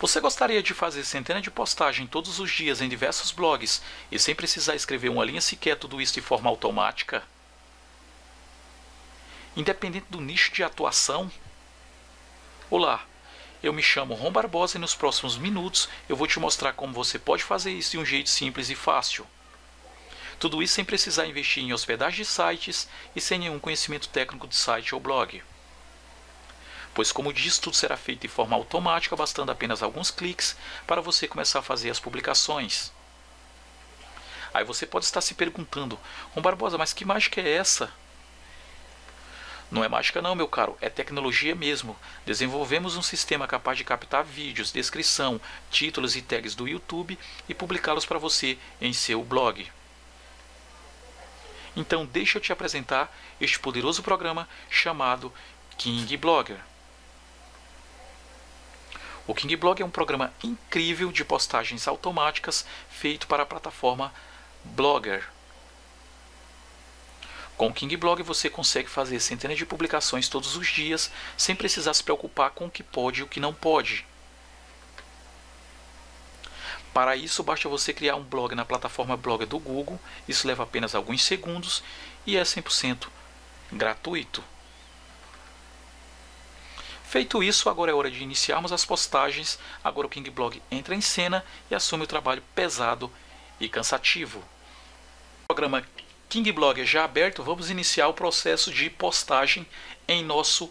Você gostaria de fazer centenas de postagens todos os dias em diversos blogs e sem precisar escrever uma linha sequer tudo isso de forma automática? Independente do nicho de atuação? Olá, eu me chamo Ron Barbosa e nos próximos minutos eu vou te mostrar como você pode fazer isso de um jeito simples e fácil. Tudo isso sem precisar investir em hospedagem de sites e sem nenhum conhecimento técnico de site ou blog. Pois, como diz, tudo será feito de forma automática, bastando apenas alguns cliques para você começar a fazer as publicações. Aí você pode estar se perguntando, Rom Barbosa, mas que mágica é essa? Não é mágica não, meu caro, é tecnologia mesmo. Desenvolvemos um sistema capaz de captar vídeos, descrição, títulos e tags do YouTube e publicá-los para você em seu blog. Então deixa eu te apresentar este poderoso programa chamado King Blogger. O King Blog é um programa incrível de postagens automáticas feito para a plataforma Blogger. Com o King Blog você consegue fazer centenas de publicações todos os dias sem precisar se preocupar com o que pode e o que não pode. Para isso, basta você criar um blog na plataforma Blogger do Google. Isso leva apenas alguns segundos e é 100% gratuito. Feito isso, agora é hora de iniciarmos as postagens. Agora o King Blog entra em cena e assume o trabalho pesado e cansativo. Programa King Blogger já aberto, vamos iniciar o processo de postagem em nosso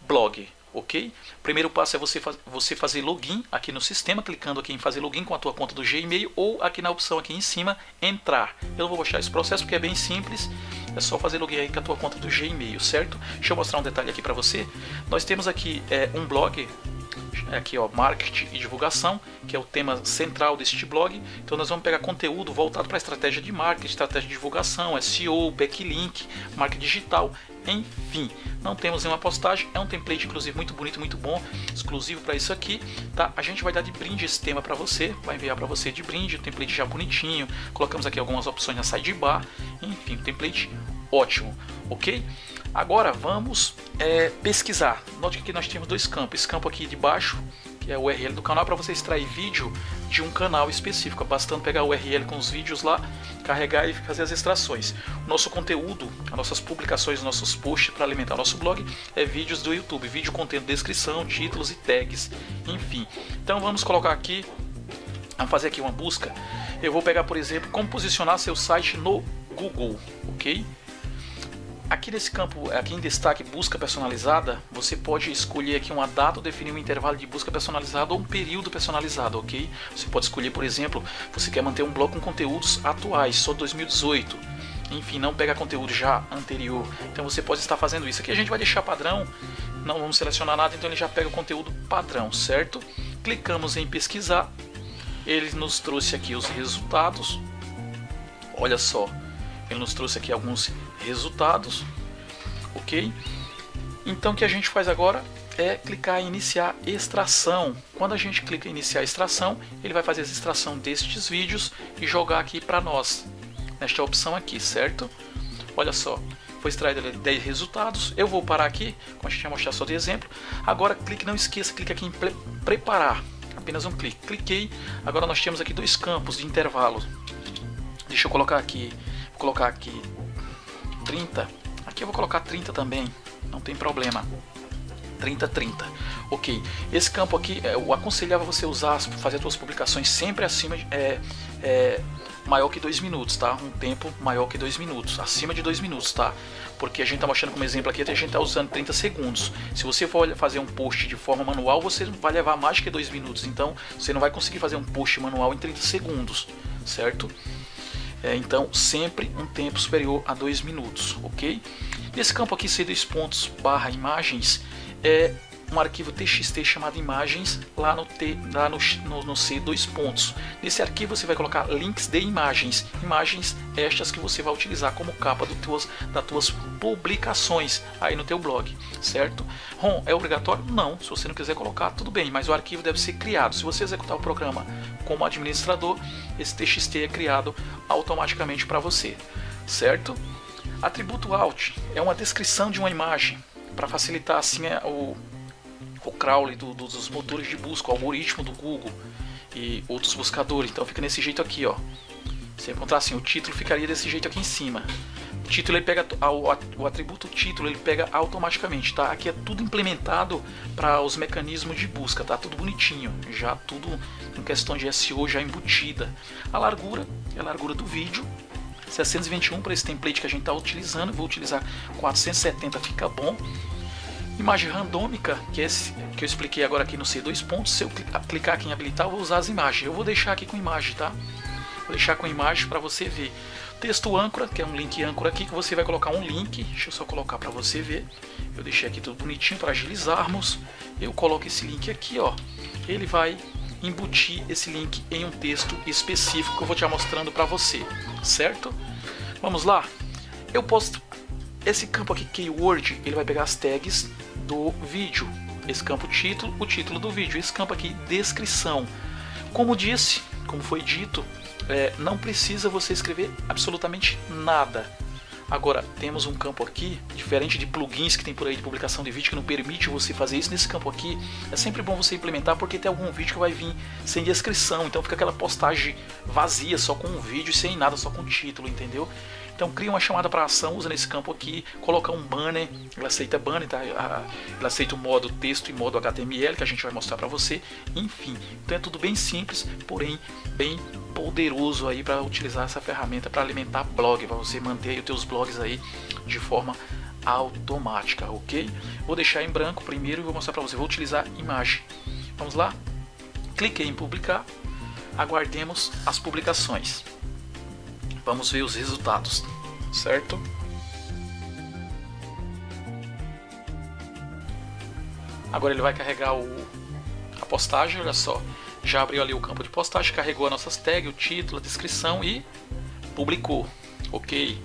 blog, ok? Primeiro passo é você, faz, você fazer login aqui no sistema, clicando aqui em fazer login com a tua conta do Gmail ou aqui na opção aqui em cima, entrar. Eu não vou mostrar esse processo porque é bem simples, é só fazer login aí com a tua conta do Gmail, certo? Deixa eu mostrar um detalhe aqui para você. Nós temos aqui é, um blog aqui ó, marketing e divulgação, que é o tema central deste blog. Então nós vamos pegar conteúdo voltado para estratégia de marketing, estratégia de divulgação, SEO, backlink, marketing digital, enfim. Não temos nenhuma postagem, é um template inclusive muito bonito, muito bom, exclusivo para isso aqui, tá? A gente vai dar de brinde esse tema para você, vai enviar para você de brinde, o template já bonitinho. Colocamos aqui algumas opções na sidebar, enfim, template ótimo, ok? Agora vamos é, pesquisar. Note que aqui nós temos dois campos. Esse campo aqui de baixo, é o URL do canal, para você extrair vídeo de um canal específico. É bastando pegar o URL com os vídeos lá, carregar e fazer as extrações. O nosso conteúdo, as nossas publicações, nossos posts para alimentar nosso blog é vídeos do YouTube. Vídeo contendo descrição, títulos e tags, enfim. Então vamos colocar aqui, vamos fazer aqui uma busca. Eu vou pegar, por exemplo, como posicionar seu site no Google, ok? Aqui nesse campo, aqui em destaque busca personalizada, você pode escolher aqui uma data ou definir um intervalo de busca personalizada ou um período personalizado, ok? Você pode escolher, por exemplo, você quer manter um bloco com conteúdos atuais, só 2018. Enfim, não pegar conteúdo já anterior. Então você pode estar fazendo isso. Aqui a gente vai deixar padrão, não vamos selecionar nada, então ele já pega o conteúdo padrão, certo? Clicamos em pesquisar, ele nos trouxe aqui os resultados. Olha só, ele nos trouxe aqui alguns resultados, ok? Então o que a gente faz agora é clicar em iniciar extração. Quando a gente clica em iniciar extração, ele vai fazer a extração destes vídeos e jogar aqui para nós, nesta opção aqui, certo? Olha só, foi extraído 10 resultados. Eu vou parar aqui, como a gente tinha mostrado só de exemplo. Agora clique, não esqueça, clique aqui em pre preparar. Apenas um clique. Cliquei. Agora nós temos aqui dois campos de intervalo. Deixa eu colocar aqui, colocar aqui 30. Aqui eu vou colocar 30 também, não tem problema. 30, 30. Ok. Esse campo aqui, é, eu aconselhava você usar, fazer suas publicações sempre acima de. É, é, maior que 2 minutos, tá? Um tempo maior que 2 minutos, acima de 2 minutos, tá? Porque a gente tá mostrando como exemplo aqui, a gente tá usando 30 segundos. Se você for fazer um post de forma manual, você vai levar mais que 2 minutos. Então, você não vai conseguir fazer um post manual em 30 segundos, certo? É, então, sempre um tempo superior a 2 minutos, ok? Nesse campo aqui, C2 pontos barra imagens, é um arquivo TXT chamado imagens lá no, T, lá no, no, no C dois pontos. Nesse arquivo você vai colocar links de imagens, imagens estas que você vai utilizar como capa do das tuas publicações aí no teu blog, certo? ROM é obrigatório? Não, se você não quiser colocar, tudo bem, mas o arquivo deve ser criado. Se você executar o programa como administrador, esse TXT é criado automaticamente para você, certo? Atributo alt é uma descrição de uma imagem para facilitar assim o o crawler do, do, dos motores de busca, o algoritmo do Google e outros buscadores. Então fica nesse jeito aqui, ó. Se encontrar assim, o título ficaria desse jeito aqui em cima. O título ele pega o atributo título ele pega automaticamente, tá? Aqui é tudo implementado para os mecanismos de busca, tá? Tudo bonitinho, já tudo em questão de SEO já embutida. A largura é a largura do vídeo, 621 para esse template que a gente está utilizando, vou utilizar 470, fica bom. Imagem randômica, que é esse que eu expliquei agora aqui no C2 pontos, se eu clicar aqui em habilitar, eu vou usar as imagens. Eu vou deixar aqui com imagem, tá? Vou deixar com imagem para você ver. Texto âncora, que é um link âncora aqui, que você vai colocar um link. Deixa eu só colocar para você ver. Eu deixei aqui tudo bonitinho para agilizarmos. Eu coloco esse link aqui, ó. Ele vai embutir esse link em um texto específico que eu vou te mostrando para você, certo? Vamos lá. Eu posso esse campo aqui keyword, ele vai pegar as tags do vídeo. Esse campo título, o título do vídeo. Esse campo aqui descrição. Como disse, como foi dito, é, não precisa você escrever absolutamente nada. Agora, temos um campo aqui, diferente de plugins que tem por aí de publicação de vídeo que não permite você fazer isso, nesse campo aqui é sempre bom você implementar porque tem algum vídeo que vai vir sem descrição, então fica aquela postagem vazia, só com um vídeo sem nada, só com título, entendeu? Então cria uma chamada para ação, usa nesse campo aqui, coloca um banner, ele aceita banner, tá? ele aceita o modo texto e modo HTML que a gente vai mostrar para você, enfim. Então é tudo bem simples, porém bem poderoso aí para utilizar essa ferramenta para alimentar blog, para você manter os teus blogs aí de forma automática, ok? Vou deixar em branco primeiro e vou mostrar para você. Vou utilizar imagem. Vamos lá? Cliquei em publicar. Aguardemos as publicações. Vamos ver os resultados, certo? Agora ele vai carregar o, a postagem, olha só. Já abriu ali o campo de postagem, carregou as nossas tags, o título, a descrição e publicou. Ok.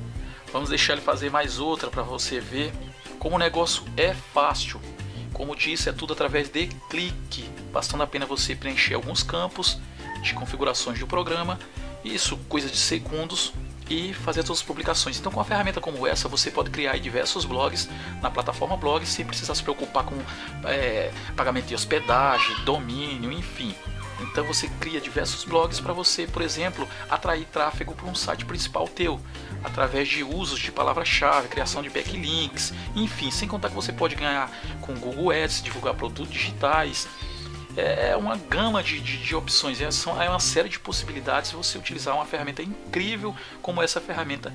Vamos deixar ele fazer mais outra para você ver como o negócio é fácil. Como disse, é tudo através de clique, bastando apenas você preencher alguns campos de configurações do programa isso coisa de segundos e fazer todas as publicações. Então, com uma ferramenta como essa, você pode criar diversos blogs na plataforma blog sem precisar se preocupar com é, pagamento de hospedagem, domínio, enfim. Então você cria diversos blogs para você, por exemplo, atrair tráfego para um site principal teu, através de usos de palavra-chave, criação de backlinks, enfim, sem contar que você pode ganhar com Google Ads, divulgar produtos digitais, é, é uma gama de, de, de opções, é, são, é uma série de possibilidades se você utilizar uma ferramenta incrível como essa ferramenta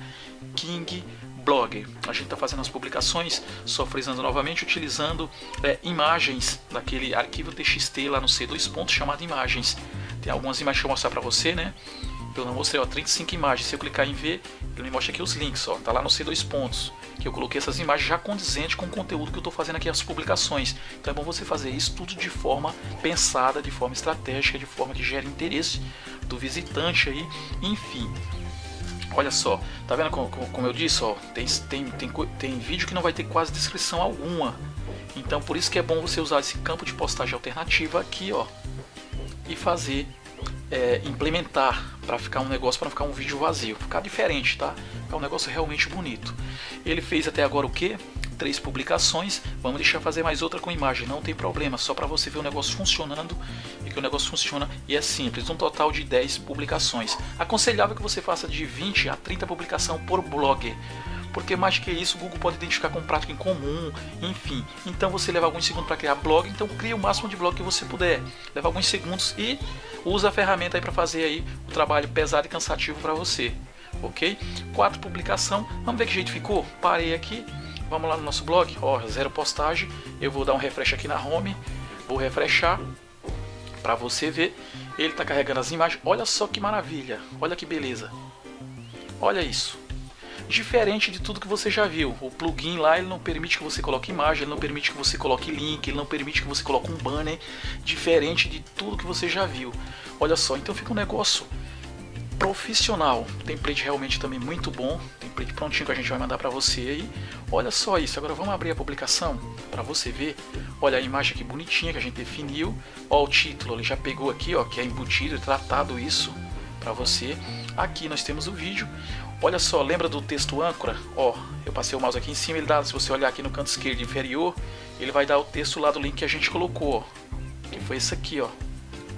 King Blogger. A gente está fazendo as publicações, só frisando novamente, utilizando é, imagens daquele arquivo TXT lá no C2 pontos chamado imagens. Tem algumas imagens que eu vou mostrar para você, né? Eu não mostrei, ó, 35 imagens. Se eu clicar em ver, ele me mostra aqui os links, ó. Tá lá no C2 pontos que eu coloquei essas imagens já condizentes com o conteúdo que eu estou fazendo aqui as publicações. Então é bom você fazer isso tudo de forma pensada, de forma estratégica, de forma que gere interesse do visitante aí, enfim. Olha só, tá vendo como, como eu disse, ó, tem, tem, tem, tem vídeo que não vai ter quase descrição alguma. Então por isso que é bom você usar esse campo de postagem alternativa aqui, ó, e fazer é, implementar para ficar um negócio, para ficar um vídeo vazio, ficar diferente, tá? Ficar um negócio realmente bonito. Ele fez até agora o que? Três publicações. Vamos deixar fazer mais outra com imagem, não tem problema, só para você ver o negócio funcionando e que o negócio funciona e é simples. Um total de 10 publicações. Aconselhável que você faça de 20 a 30 publicações por blog porque mais que isso o Google pode identificar como prática em comum, enfim. Então você leva alguns segundos para criar blog, então cria o máximo de blog que você puder. Leva alguns segundos e usa a ferramenta aí para fazer aí o trabalho pesado e cansativo para você. Ok? Quatro publicação. Vamos ver que jeito ficou? Parei aqui. Vamos lá no nosso blog. Ó, zero postagem. Eu vou dar um refresh aqui na home. Vou refreshar para você ver. Ele está carregando as imagens. Olha só que maravilha. Olha que beleza. Olha isso diferente de tudo que você já viu. O plugin lá ele não permite que você coloque imagem, ele não permite que você coloque link, ele não permite que você coloque um banner, diferente de tudo que você já viu. Olha só, então fica um negócio profissional. Template realmente também muito bom, template prontinho que a gente vai mandar para você aí. Olha só isso. Agora vamos abrir a publicação para você ver. Olha a imagem aqui bonitinha que a gente definiu. Ó o título, ele já pegou aqui, ó, que é embutido e tratado isso para você. Aqui nós temos o vídeo. Olha só, lembra do texto âncora? Ó, eu passei o mouse aqui em cima, ele dá, se você olhar aqui no canto esquerdo inferior, ele vai dar o texto lá do link que a gente colocou, ó, que foi esse aqui, ó.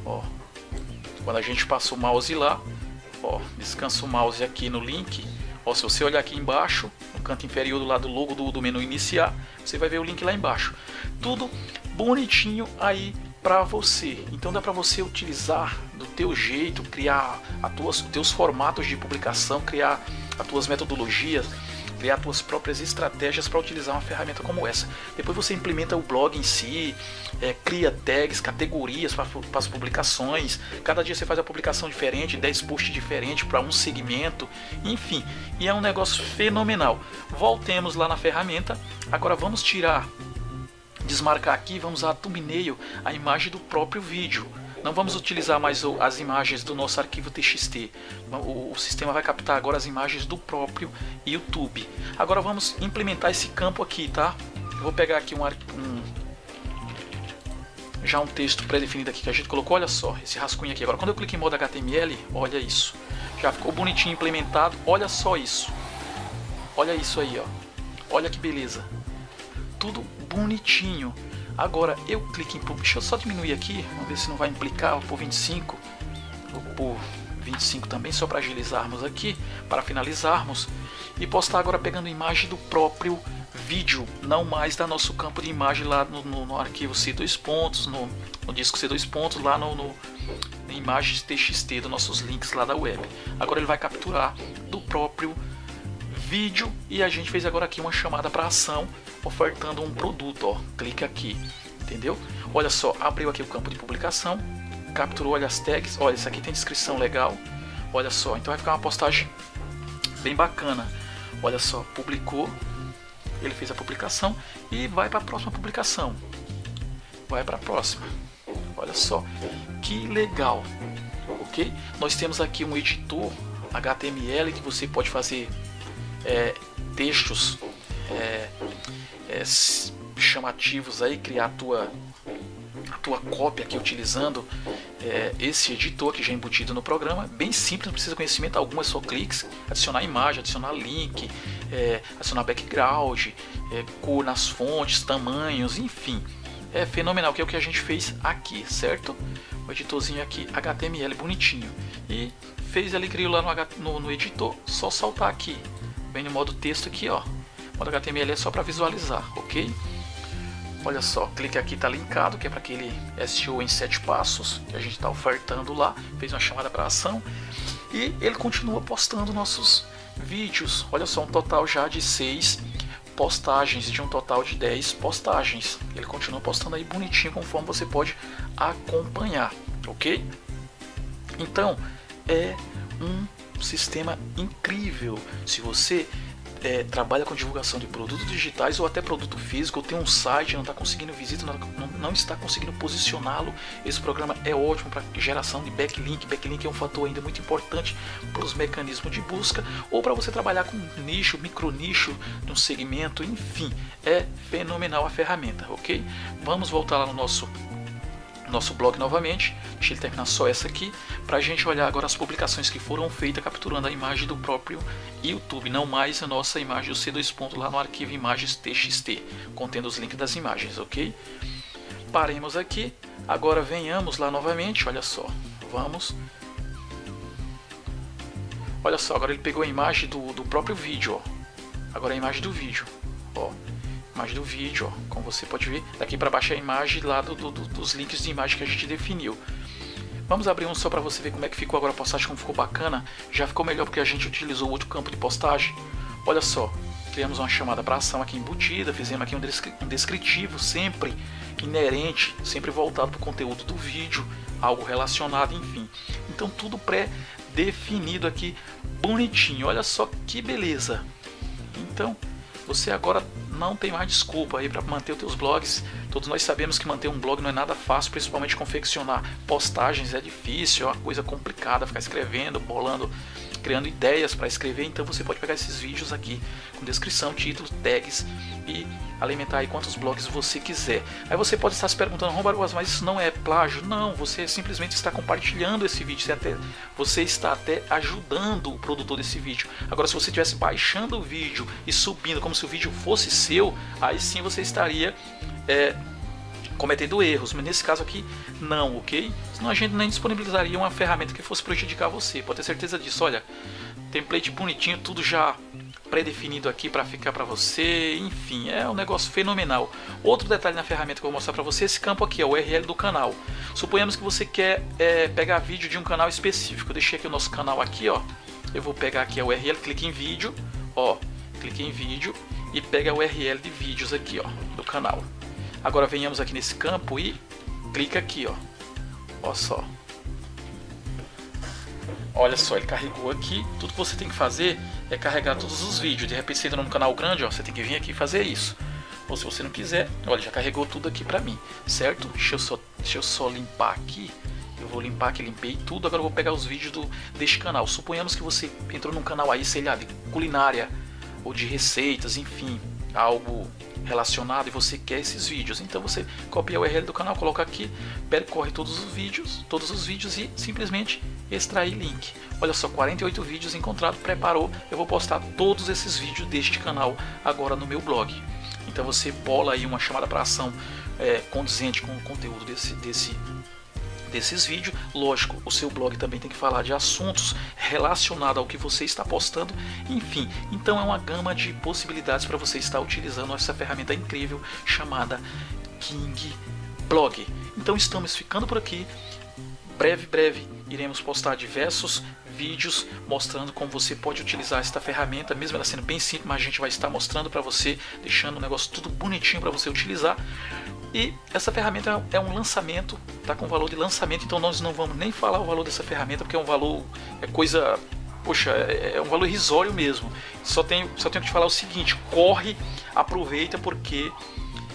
ó. Quando a gente passa o mouse lá, ó, descansa o mouse aqui no link, ó, se você olhar aqui embaixo, no canto inferior do lado do logo do, do menu iniciar, você vai ver o link lá embaixo. Tudo bonitinho aí para você. Então dá para você utilizar do teu jeito, criar as tuas teus formatos de publicação, criar as tuas metodologias, criar suas próprias estratégias para utilizar uma ferramenta como essa. Depois você implementa o blog em si, é, cria tags, categorias para as publicações. Cada dia você faz a publicação diferente, 10 posts diferentes para um segmento, enfim. E é um negócio fenomenal. Voltemos lá na ferramenta. Agora vamos tirar, desmarcar aqui, vamos a thumbnail, a imagem do próprio vídeo. Não vamos utilizar mais as imagens do nosso arquivo TXT. O, sistema vai captar agora as imagens do próprio YouTube. Agora vamos implementar esse campo aqui, tá? Eu vou pegar aqui um, um já um texto pré-definido aqui que a gente colocou. Olha só, esse rascunho aqui. Agora, quando eu clico em modo HTML, olha isso. Já ficou bonitinho implementado. Olha só isso. Olha isso aí, ó. Olha que beleza. Tudo bonitinho. Agora eu clico em publicar, deixa eu só diminuir aqui, vamos ver se não vai implicar por 25 ou por 25 também, só para agilizarmos aqui, para finalizarmos. E postar agora pegando imagem do próprio vídeo, não mais da nosso campo de imagem lá no, no, no arquivo C2 pontos, no, no, disco C2 pontos, lá no, no imagens TXT dos nossos links lá da web. Agora ele vai capturar do próprio vídeo e a gente fez agora aqui uma chamada para ação ofertando um produto, ó. Clica aqui, entendeu? Olha só, abriu aqui o campo de publicação, capturou olha as tags, olha, isso aqui tem descrição legal. Olha só, então vai ficar uma postagem bem bacana. Olha só, publicou, ele fez a publicação e vai para a próxima publicação. Vai para a próxima. Olha só, que legal, ok? Nós temos aqui um editor HTML que você pode fazer é, textos é, chamativos aí, criar a tua, a tua cópia aqui utilizando é, esse editor que já é embutido no programa. Bem simples, não precisa conhecimento algum, é só cliques, adicionar imagem, adicionar link, é, adicionar background, é, cor nas fontes, tamanhos, enfim. É fenomenal, que é o que a gente fez aqui, certo? O editorzinho aqui, HTML bonitinho. E fez ali, criou lá no, no, no editor, só saltar aqui. Vem no modo texto aqui, ó modo HTML é só para visualizar, ok? Olha só, clique aqui, está linkado, que é para aquele SEO em 7 passos que a gente está ofertando lá. Fez uma chamada para ação e ele continua postando nossos vídeos. Olha só, um total já de 6 postagens, de um total de 10 postagens. Ele continua postando aí bonitinho, conforme você pode acompanhar, ok? Então, é um sistema incrível. Se você é, trabalha com divulgação de produtos digitais ou até produto físico, ou tem um site, não está conseguindo visita, não, não está conseguindo posicioná-lo, esse programa é ótimo para geração de backlink. Backlink é um fator ainda muito importante para os mecanismos de busca, ou para você trabalhar com nicho, micro nicho, um segmento, enfim, é fenomenal a ferramenta, ok? Vamos voltar lá no nosso nosso blog novamente. Deixa ele terminar só essa aqui, para a gente olhar agora as publicações que foram feitas capturando a imagem do próprio YouTube, não mais a nossa imagem do C2 ponto lá no arquivo imagens TXT, contendo os links das imagens, ok? Paremos aqui, agora venhamos lá novamente, olha só, vamos. Olha só, agora ele pegou a imagem do, do próprio vídeo, ó. agora a imagem do vídeo, ó imagem do vídeo, ó. como você pode ver, daqui para baixo é a imagem lá do, do, dos links de imagem que a gente definiu. Vamos abrir um só para você ver como é que ficou agora a postagem, como ficou bacana. Já ficou melhor porque a gente utilizou outro campo de postagem. Olha só, criamos uma chamada para ação aqui embutida, fizemos aqui um descritivo sempre inerente, sempre voltado para o conteúdo do vídeo, algo relacionado, enfim. Então tudo pré-definido aqui, bonitinho. Olha só que beleza. Então, você agora não tem mais desculpa aí para manter os teus blogs. Todos nós sabemos que manter um blog não é nada fácil, principalmente confeccionar postagens é difícil, é uma coisa complicada, ficar escrevendo, bolando criando ideias para escrever, então você pode pegar esses vídeos aqui com descrição, título, tags e alimentar aí quantos blogs você quiser. Aí você pode estar se perguntando, Ron Barbosa, mas isso não é plágio? Não, você simplesmente está compartilhando esse vídeo, você, até, você está até ajudando o produtor desse vídeo. Agora, se você estivesse baixando o vídeo e subindo como se o vídeo fosse seu, aí sim você estaria é, cometendo erros, mas nesse caso aqui não, ok? Senão a gente nem disponibilizaria uma ferramenta que fosse prejudicar você, pode ter certeza disso. Olha, template bonitinho, tudo já pré-definido aqui para ficar para você, enfim, é um negócio fenomenal. Outro detalhe na ferramenta que eu vou mostrar para você, esse campo aqui é o URL do canal. Suponhamos que você quer é, pegar vídeo de um canal específico. Eu deixei aqui o nosso canal aqui, ó. Eu vou pegar aqui a URL, clique em vídeo, ó, clique em vídeo e pega a URL de vídeos aqui, ó, do canal. Agora venhamos aqui nesse campo e clica aqui, ó. Ó só. Olha só, ele carregou aqui. Tudo que você tem que fazer é carregar todos os vídeos. De repente você entra num canal grande, ó, você tem que vir aqui fazer isso. Ou se você não quiser, olha, já carregou tudo aqui pra mim, certo? Deixa eu só, deixa eu só limpar aqui. Eu vou limpar aqui, limpei tudo. Agora eu vou pegar os vídeos do, deste canal. Suponhamos que você entrou num canal aí, sei lá, de culinária ou de receitas, enfim, algo relacionado e você quer esses vídeos. Então você copia o URL do canal, coloca aqui, percorre todos os vídeos, todos os vídeos e simplesmente extrair link. Olha só, 48 vídeos encontrado, preparou. Eu vou postar todos esses vídeos deste canal agora no meu blog. Então você bola aí uma chamada para ação é, condizente com o conteúdo desse, desse desses vídeos. Lógico, o seu blog também tem que falar de assuntos relacionados ao que você está postando. Enfim, então é uma gama de possibilidades para você estar utilizando essa ferramenta incrível chamada King Blog. Então estamos ficando por aqui. Breve, breve iremos postar diversos vídeos mostrando como você pode utilizar esta ferramenta, mesmo ela sendo bem simples, mas a gente vai estar mostrando para você, deixando o negócio tudo bonitinho para você utilizar. E essa ferramenta é um lançamento, tá com valor de lançamento, então nós não vamos nem falar o valor dessa ferramenta, porque é um valor, é coisa, poxa, é, é um valor irrisório mesmo. Só tenho, só tenho que te falar o seguinte: corre, aproveita, porque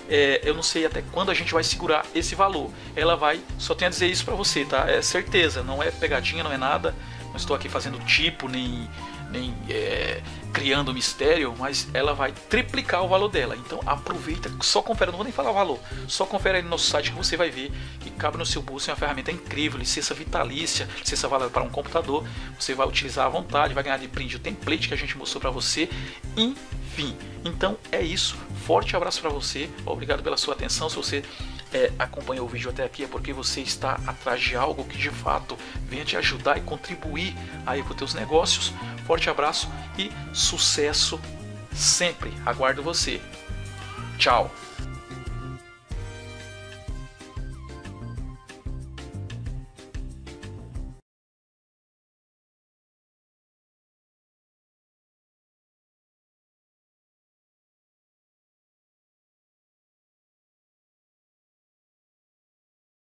é, eu não sei até quando a gente vai segurar esse valor. Ela vai, só tenho a dizer isso para você, tá? É certeza, não é pegadinha, não é nada. Não estou aqui fazendo tipo nem nem é, criando mistério, mas ela vai triplicar o valor dela. Então aproveita, só confere, não vou nem falar o valor, só confere aí no nosso site que você vai ver que cabe no seu bolso, é uma ferramenta incrível, licença vitalícia, licença válida para um computador, você vai utilizar à vontade, vai ganhar de print o template que a gente mostrou para você, enfim. Então é isso, forte abraço para você, obrigado pela sua atenção, se você é, acompanhou o vídeo até aqui é porque você está atrás de algo que de fato venha te ajudar e contribuir aí com os teus negócios. Forte abraço e sucesso sempre. Aguardo você. Tchau.